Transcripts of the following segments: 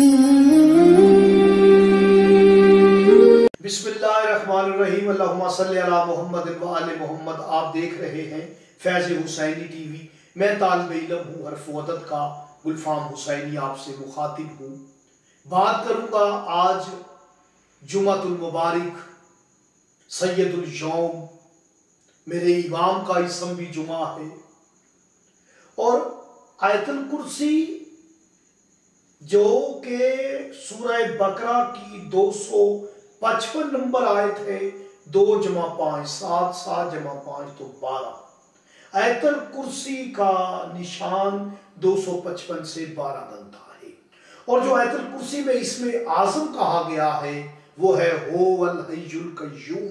मोहम्मद। आप देख रहे हैं फैज़ हुसैनी टीवी। मैं तालब इलम हूँ, हरफ का गुलफाम हुसैनी आपसे मुखातिब हूँ। बात करूँगा आज जुमतुल मुबारक, सैयदुल यौम। मेरे इमाम का इसम भी जुमा है। और आयतल कुर्सी जो के सूरह बकरा की 255 नंबर आए थे दो जमा पाँच, सात सात जमा पाँच तो बारह। आयतल कुर्सी का निशान 255 से 12 बनता है। और जो आयतल कुर्सी में इसमें आज़म कहा गया है, वो है हो वल हयुल कयूम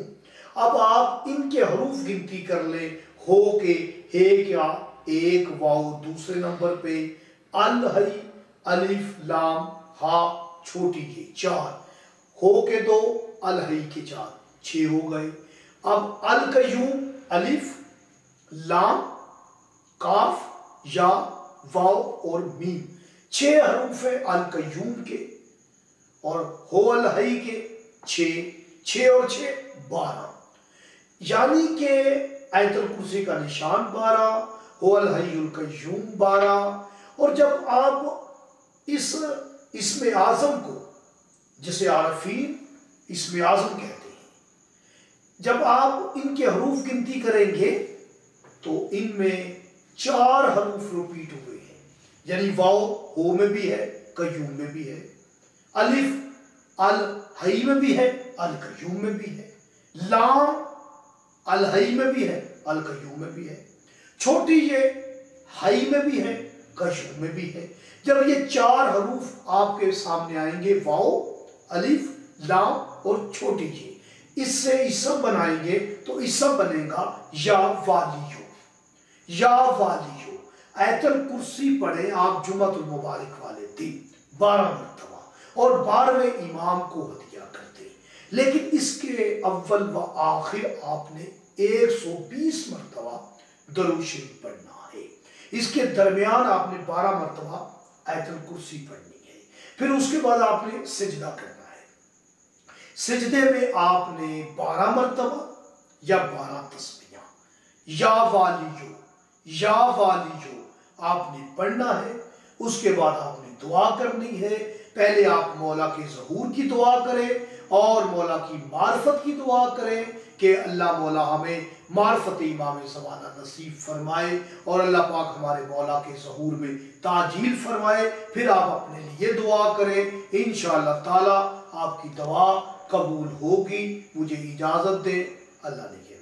अब आप इनके हरूफ गिनती कर ले, हो के, हे क्या, एक वाव दूसरे नंबर पे, अल हई अलिफ, लाम, हा, छोटी के चार। हो के दो, अल हई के चार। छ हो गए। अब अल कयूम अलिफ, लाम, काफ, या, वाव और मीम। छह हरूफ है अल कयूम के और हो अल हई के छ। छ और छ, बारह। यानी के आयतुल कुर्सी का निशान बारह, हो अल हई कयूम बारह। और जब आप इस, इसमें आज़म को, जिसे आरफीन इसमें आज़म कहते हैं। जब आप इनके हरूफ गिनती करेंगे तो इनमें चार हरूफ रिपीट हुए हैं। यानी वाओ हो में भी है, कयूम में भी है। अलिफ, अल हई में भी है, अल कयूम में भी है। लाम, अल हई में भी है, अल कयूम में भी है। छोटी ये हई में भी है कशू में भी है। जब ये चार हरूफ आपके सामने आएँगे, वाओ, अलिफ, लाम और छोटी ये इससे इसम बनाएँगे तो इसम बनेगा या वालियो। या वालियो। ऐतल कुर्सी पढ़े आप जुमत मुबारक वाले दिन, बारह मरतबा, और बारहवें इमाम को हदिया करते लेकिन इसके अव्वल व आखिर आपने 120 मरतबा दरूद शरीफ है इसके दरमियान आपने 12 मरतबा आयतल कुर्सी पढ़नी है। फिर उसके बाद आपने सिजदा करना है। सिजदे में आपने 12 मरतबा या बारह तस्वीर या वालियो या वालियो आपने पढ़ना है। उसके बाद आपने दुआ करनी है। पहले आप मौला के जहूर की दुआ करें और मौला की मार्फत की दुआ करें कि अल्लाह मौला हमें मार्फत इमाम जमाना नसीब फरमाए और अल्लाह पाक हमारे मौला के जहूर में ताजील फरमाए। फिर आप अपने लिए दुआ करें। इन ताला आपकी दुआ कबूल होगी। मुझे इजाज़त दे। अल्लाह ने